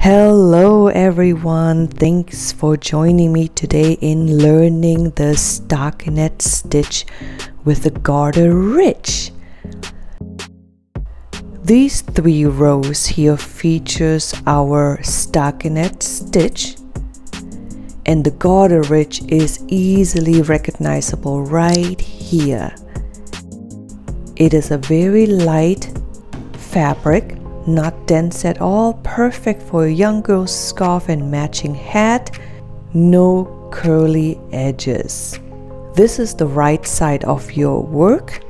Hello everyone, thanks for joining me today in learning the stockinette stitch with the garter ridge. These three rows here features our stockinette stitch and the garter ridge is easily recognizable right here. It is a very light fabric not dense at all, perfect for a young girl's scarf and matching hat, no curly edges. This is the right side of your work.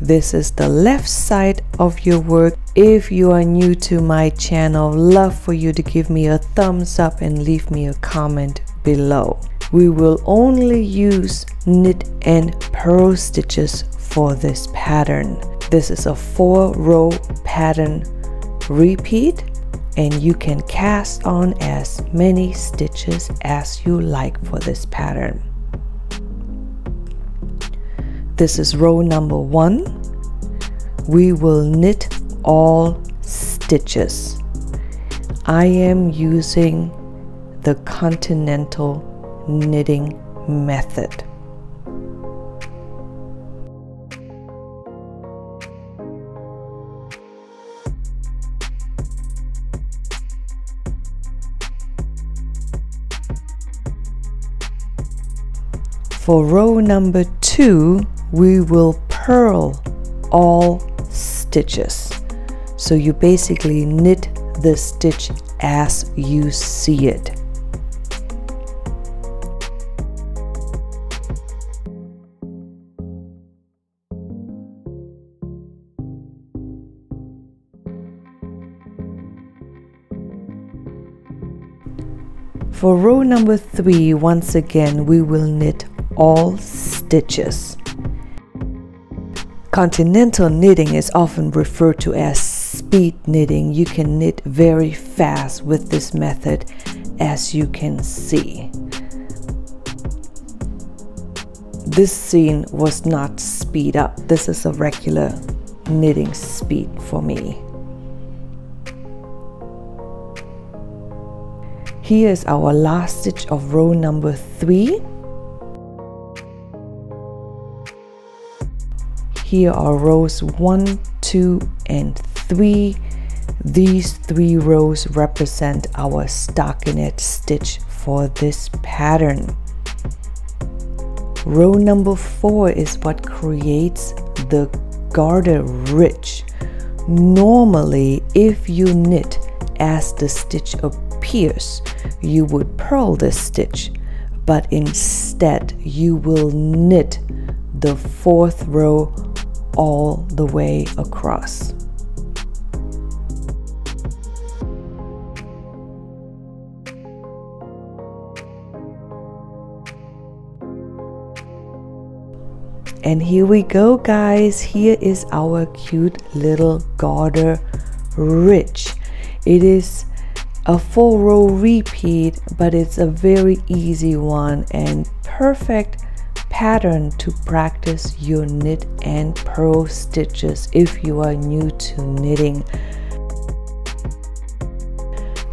This is the left side of your work. If you are new to my channel, love for you to give me a thumbs up and leave me a comment below. We will only use knit and purl stitches for this pattern. This is a four row pattern repeat and you can cast on as many stitches as you like for this pattern. This is row number one. We will knit all stitches. I am using the continental knitting method. For row number two, we will purl all stitches. So you basically knit the stitch as you see it. For row number three, once again, we will knit all stitches. Continental knitting is often referred to as speed knitting. You can knit very fast with this method as you can see. This scene was not speed up. This is a regular knitting speed for me. Here is our last stitch of row number three. Here are rows 1, 2, and 3. These three rows represent our stockinette stitch for this pattern. Row number 4 is what creates the garter ridge. Normally, if you knit as the stitch appears, you would purl this stitch, but instead you will knit the fourth row all the way across. And here we go guys, here is our cute little garter ridge. It is a full row repeat, but it's a very easy one and perfect pattern to practice your knit and purl stitches if you are new to knitting.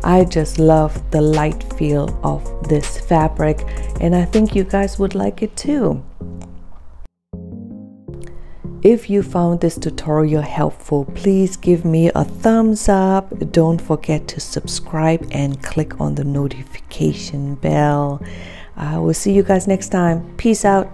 I just love the light feel of this fabric and I think you guys would like it too. If you found this tutorial helpful, please give me a thumbs up. Don't forget to subscribe and click on the notification bell. I will see you guys next time. Peace out.